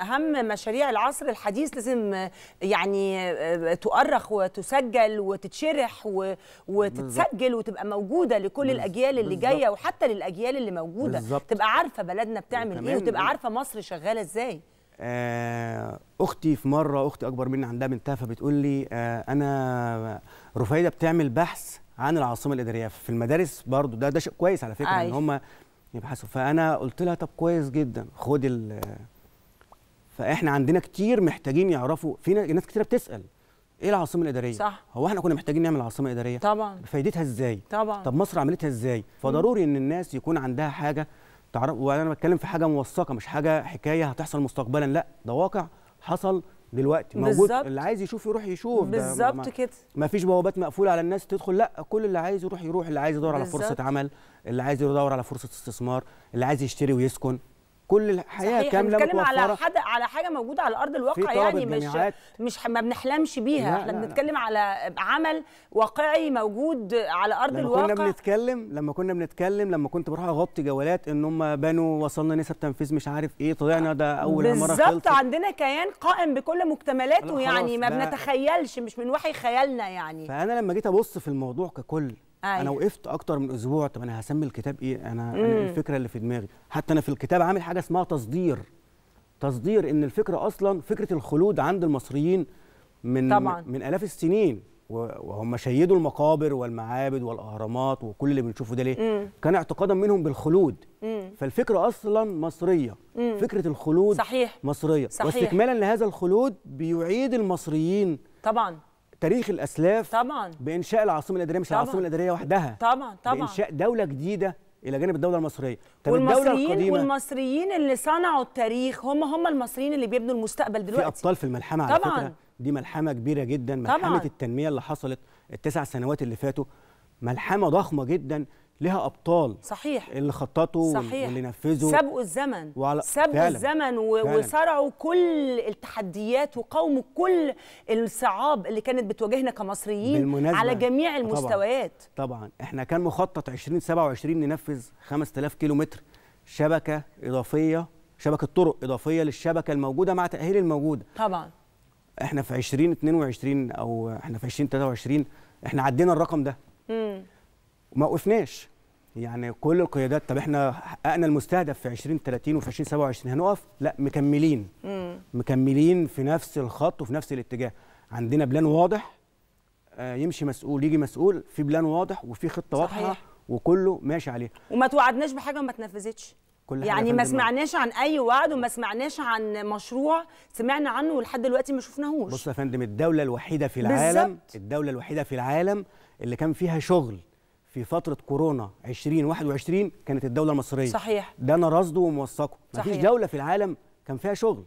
أهم مشاريع العصر الحديث لازم يعني تؤرخ وتسجل وتتشرح وتتسجل وتبقى موجودة لكل الأجيال اللي. جاية وحتى للأجيال اللي موجودة بالظبط. تبقى عارفة بلدنا بتعمل إيه وكمان- وتبقى عارفة مصر شغالة إزاي آه، أختي في مرة أختي أكبر مني عندها بنتها فبتقول لي آه، أنا رفيدة بتعمل بحث عن العاصمة الإدارية في المدارس برضو ده ده شيء كويس على فكرة إن أيوة. هم يبحثوا فأنا قلت لها طب كويس جدا خد ال فاحنا عندنا كتير محتاجين يعرفوا في ناس كتير بتسأل إيه العاصمة الإدارية؟ صح. هو إحنا كنا محتاجين نعمل عاصمة إدارية؟ طبعا. فايدتها إزاي؟ طبعا. طب مصر عملتها إزاي؟ فضروري إن الناس يكون عندها حاجة تعرف وأنا بتكلم في حاجة موثقة مش حاجة حكاية هتحصل مستقبلا لا ده واقع حصل دلوقتي موجود بالظبط. اللي عايز يشوف يروح يشوف بالظبط كده. ما فيش بوابات مقفولة على الناس تدخل لا كل اللي عايز يروح يروح اللي عايز يدور على. فرصة عمل اللي عايز يدور على فرصة استثمار اللي عايز يشتري ويسكن. كل الحياة كاملة بنتكلم على حد على حاجة موجودة على أرض الواقع يعني مش. مش ما بنحلمش بيها. إحنا. بنتكلم على عمل واقعي موجود على أرض لما كنا الواقع. بنتكلم لما كنا بنتكلم لما كنت بروح أغطي جولات إن هم بنوا وصلنا نسب تنفيذ مش عارف إيه طلعنا ده أول مرة بالظبط عندنا كيان قائم بكل مكتملاته لا، يعني ما بنتخيلش مش من وحي خيالنا يعني. فأنا لما جيت أبص في الموضوع ككل أيوة. أنا وقفت أكتر من أسبوع طب أنا هسمي الكتاب إيه أنا, أنا الفكرة اللي في دماغي حتى أنا في الكتاب عامل حاجة اسمها تصدير تصدير إن الفكرة أصلا فكرة الخلود عند المصريين من طبعاً. من آلاف السنين وهم شيدوا المقابر والمعابد والأهرامات وكل اللي بنشوفه ده ليه مم. كان اعتقادا منهم بالخلود مم. فالفكرة أصلا مصرية مم. فكرة الخلود صحيح مصرية صحيح. واستكمالا لهذا الخلود بيعيد المصريين طبعا تاريخ الأسلاف طبعا. بإنشاء العاصمة الإدارية مش طبعاً. العاصمة الإدارية وحدها طبعا طبعا. بإنشاء دولة جديدة إلى جانب الدولة المصرية. طب والمصريين القديمه والمصريين اللي صنعوا التاريخ هم هم المصريين اللي بيبنوا المستقبل في دلوقتي. أبطال في الملحمة على طبعاً. فكرة. دي ملحمة كبيرة جدا. ملحمة طبعاً. التنمية اللي حصلت التسع سنوات اللي فاتوا. ملحمة ضخمة جدا. لها أبطال صحيح. اللي خططوا صحيح. واللي نفذوا. سبقوا الزمن. وعلى- سبقوا فعلاً. الزمن و... فعلاً. وصرعوا كل التحديات وقاوموا كل الصعاب اللي كانت بتواجهنا كمصريين بالمناسبة- على جميع طبعاً. المستويات. طبعا. إحنا كان مخطط 2027 ننفذ 5000 كيلو متر شبكة إضافية شبكة طرق إضافية للشبكة الموجودة مع تأهيل الموجودة. طبعا. إحنا في 2022 أو إحنا في 2023 إحنا عدينا الرقم ده. مم. وما وقفناش. يعني كل القيادات طب إحنا حققنا المستهدف في 2030 وفي 2027 هنقف لا مكملين مم. مكملين في نفس الخط وفي نفس الاتجاه عندنا plan واضح آه، يمشي مسؤول يجي مسؤول في plan واضح وفي خطة واضحة. وكله ماشي عليه وما توعدناش بحاجة وما تنفذتش كل يعني ما. سمعناش عن أي وعد وما سمعناش عن مشروع سمعنا عنه ولحد دلوقتي ما شفناهوش بص يا فندم الدولة الوحيدة في العالم بالظبط. الدولة الوحيدة في العالم اللي كان فيها شغل في فترة كورونا 2021 كانت الدولة المصرية. صحيح. ده أنا راصده وموثقه. مفيش. دولة في العالم كان فيها شغل.